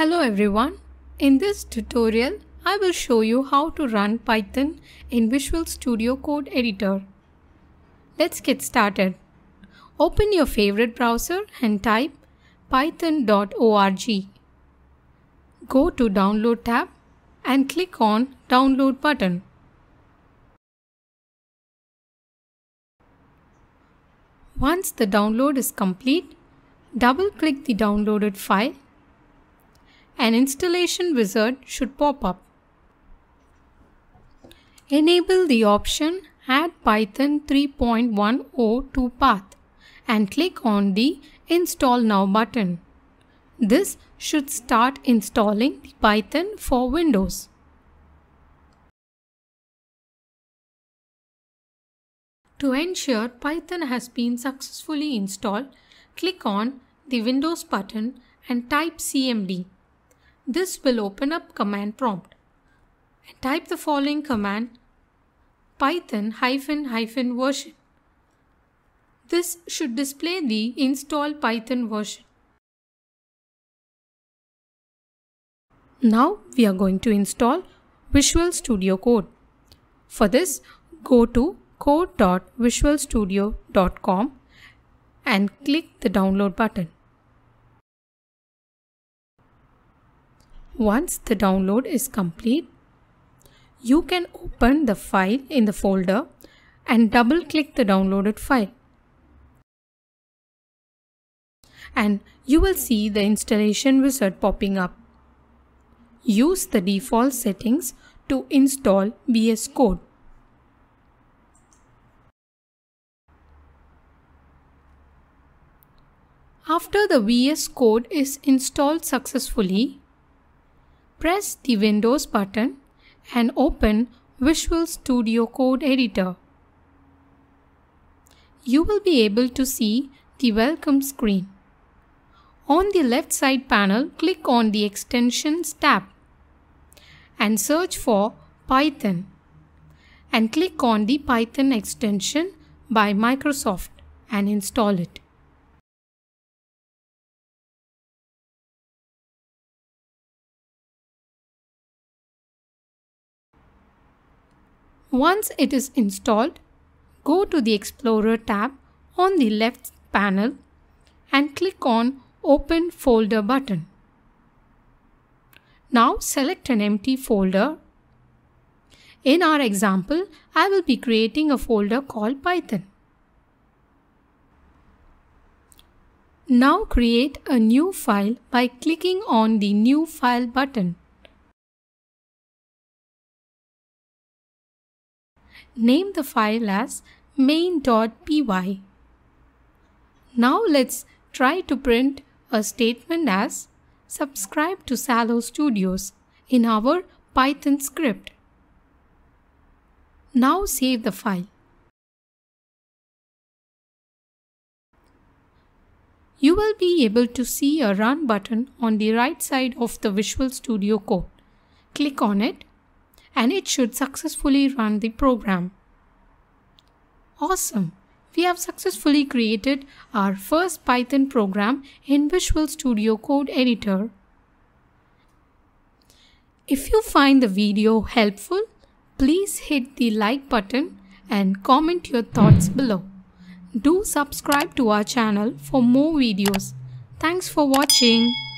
Hello everyone. In this tutorial, I will show you how to run Python in Visual Studio Code Editor. Let's get started. Open your favorite browser and type python.org. Go to Download tab and click on Download button. Once the download is complete, double-click the downloaded file an installation wizard should pop up. Enable the option Add Python 3.10 to path and click on the Install Now button. This should start installing the Python for Windows. To ensure Python has been successfully installed, click on the Windows button and type cmd. This will open up command prompt. And type the following command python hyphen hyphen version. This should display the install python version. Now we are going to install Visual Studio Code. For this, go to code.visualstudio.com and click the download button. Once the download is complete, you can open the file in the folder and double click the downloaded file. And you will see the installation wizard popping up. Use the default settings to install VS Code. After the VS Code is installed successfully, Press the Windows button and open Visual Studio Code Editor. You will be able to see the welcome screen. On the left side panel, click on the Extensions tab and search for Python and click on the Python extension by Microsoft and install it. Once it is installed, go to the Explorer tab on the left panel and click on Open Folder button. Now select an empty folder. In our example, I will be creating a folder called Python. Now create a new file by clicking on the New File button. Name the file as main.py. Now let's try to print a statement as subscribe to Salow Studios in our Python script. Now save the file. You will be able to see a Run button on the right side of the Visual Studio Code. Click on it and it should successfully run the program. Awesome! We have successfully created our first Python program in Visual Studio Code Editor. If you find the video helpful, please hit the like button and comment your thoughts below. Do subscribe to our channel for more videos. Thanks for watching.